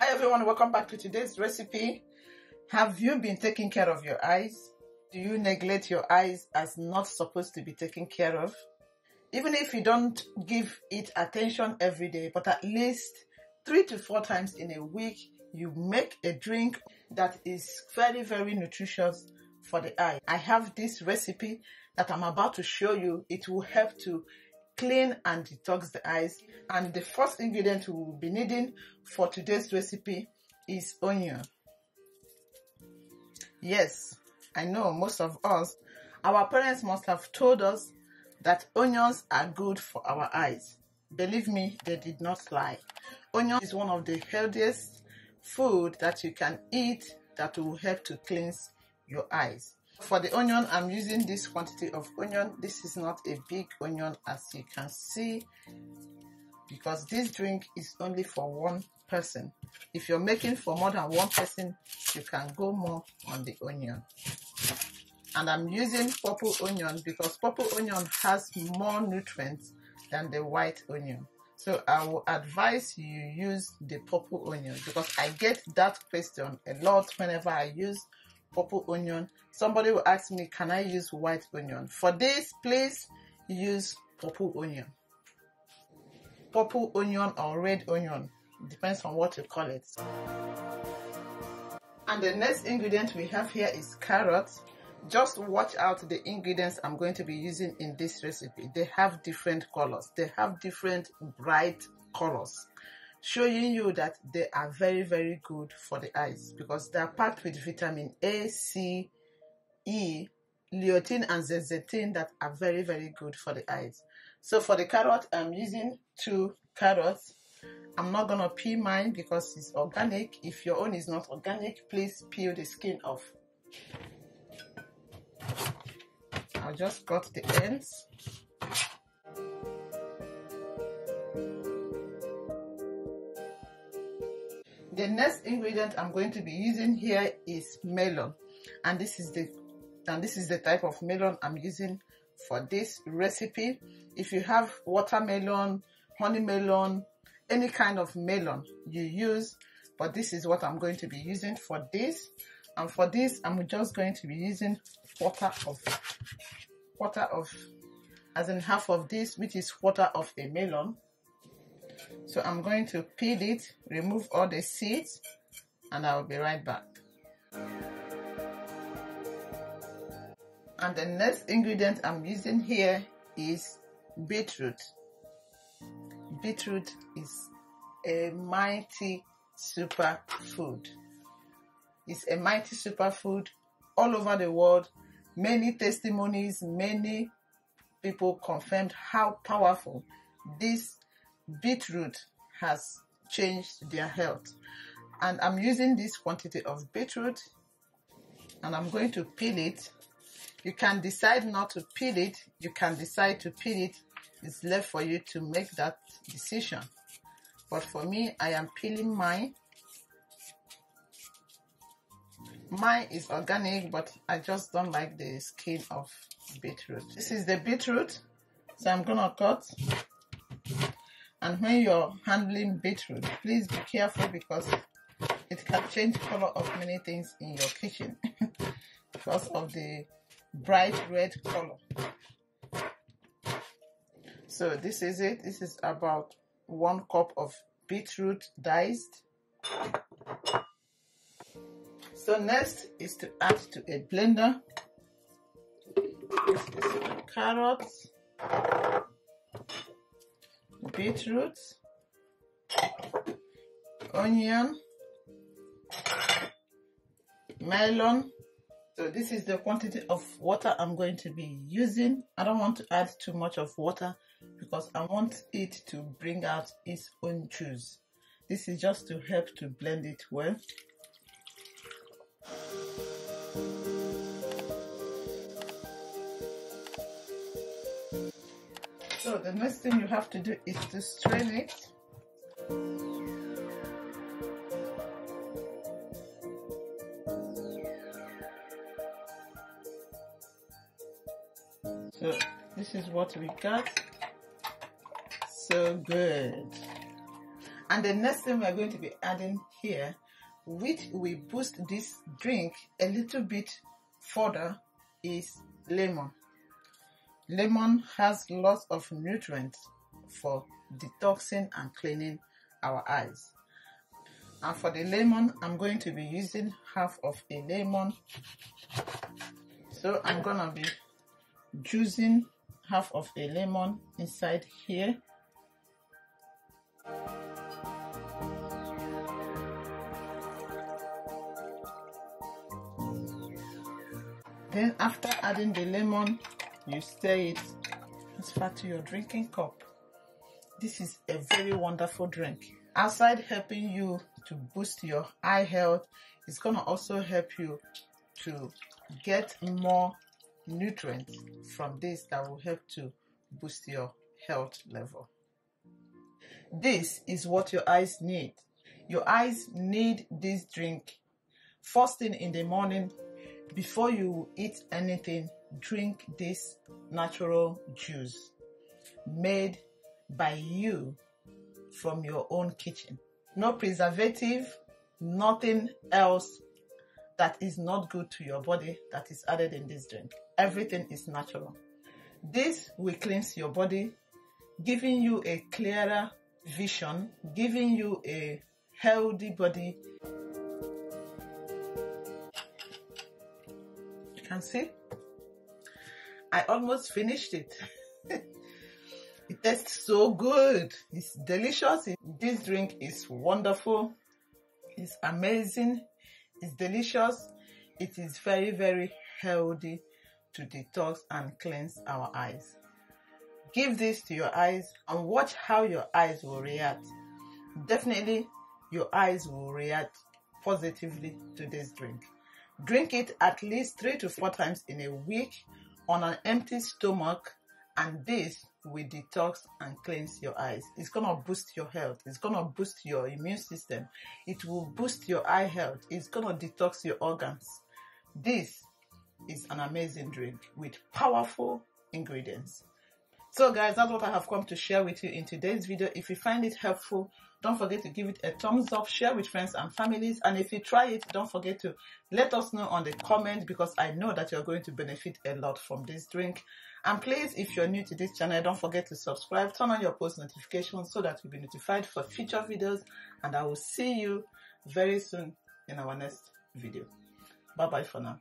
Hi everyone, welcome back to today's recipe. Have you been taking care of your eyes? Do you neglect your eyes as not supposed to be taken care of? Even if you don't give it attention every day, but at least three to four times in a week, you make a drink that is very, very nutritious for the eye. I have this recipe that I'm about to show you. It will help to clean and detox the eyes. And the first ingredient we will be needing for today's recipe is onion. Yes, I know most of us, our parents must have told us that onions are good for our eyes. Believe me, they did not lie. Onion is one of the healthiest food that you can eat that will help to cleanse your eyes. For the onion, I'm using this quantity of onion. This is not a big onion as you can see because this drink is only for one person. If you're making for more than one person, you can go more on the onion. And I'm using purple onion because purple onion has more nutrients than the white onion. So I will advise you use the purple onion because I get that question a lot whenever I use purple onion. Somebody will ask me, can I use white onion? For this, please use purple onion. Purple onion or red onion, depends on what you call it. And the next ingredient we have here is carrots. Just watch out the ingredients I'm going to be using in this recipe. They have different colors. They have different bright colors showing you that they are very, very good for the eyes because they are packed with vitamin A, C, E, lutein, and zeaxanthin that are very, very good for the eyes. So for the carrot, I'm using two carrots. I'm not to peel mine because it's organic. If your own is not organic, please peel the skin off. I just cut the ends. The next ingredient I'm going to be using here is melon. And this is the and this is the type of melon I'm using for this recipe. If you have watermelon, honey melon, any kind of melon you use, but this is what I'm going to be using for this. And for this, I'm just going to be using quarter of quarter of as in half of this, which is quarter of a melon. So I'm going to peel it, remove all the seeds, and I'll be right back. And the next ingredient I'm using here is beetroot. Beetroot is a mighty superfood. It's a mighty superfood all over the world. Many testimonies, many people confirmed how powerful this beetroot has changed their health. And I'm using this quantity of beetroot and I'm going to peel it. You can decide not to peel it. You can decide to peel it. It's left for you to make that decision. But for me, I am peeling mine. Mine is organic, but I just don't like the skin of beetroot. This is the beetroot. So I'm gonna cut and when you're handling beetroot, please be careful because it can change color of many things in your kitchen because of the bright red color. So this is it. This is about one cup of beetroot diced. So next is to add to a blender. This is carrots beetroot, onion, melon. So this is the quantity of water I'm going to be using. I don't want to add too much of water because I want it to bring out its own juice. This is just to help to blend it well. So the next thing you have to do is to strain it. So this is what we got. So good. And the next thing we're going to be adding here, which will boost this drink a little bit further, is lemon. Lemon has lots of nutrients for detoxing and cleaning our eyes. And for the lemon, I'm going to be using half of a lemon. So I'm gonna be juicing half of a lemon inside here. Then after adding the lemon, you stir it transfer to your drinking cup. This is a very wonderful drink. Outside helping you to boost your eye health, it's gonna also help you to get more nutrients from this that will help to boost your health level. This is what your eyes need. Your eyes need this drink first thing in the morning before you eat anything drink this natural juice made by you from your own kitchen. No preservative, nothing else that is not good to your body that is added in this drink. Everything is natural. This will cleanse your body, giving you a clearer vision, giving you a healthy body. You can see I almost finished it. it tastes so good. It's delicious. This drink is wonderful. It's amazing. It's delicious. It is very, very healthy to detox and cleanse our eyes. Give this to your eyes and watch how your eyes will react. Definitely, your eyes will react positively to this drink. Drink it at least three to four times in a week on an empty stomach and this will detox and cleanse your eyes. It's gonna boost your health. It's gonna boost your immune system. It will boost your eye health. It's gonna detox your organs. This is an amazing drink with powerful ingredients. So guys, that's what I have come to share with you in today's video. If you find it helpful, don't forget to give it a thumbs up, share with friends and families. And if you try it, don't forget to let us know on the comment because I know that you're going to benefit a lot from this drink. And please, if you're new to this channel, don't forget to subscribe, turn on your post notifications so that you'll be notified for future videos. And I will see you very soon in our next video. Bye bye for now.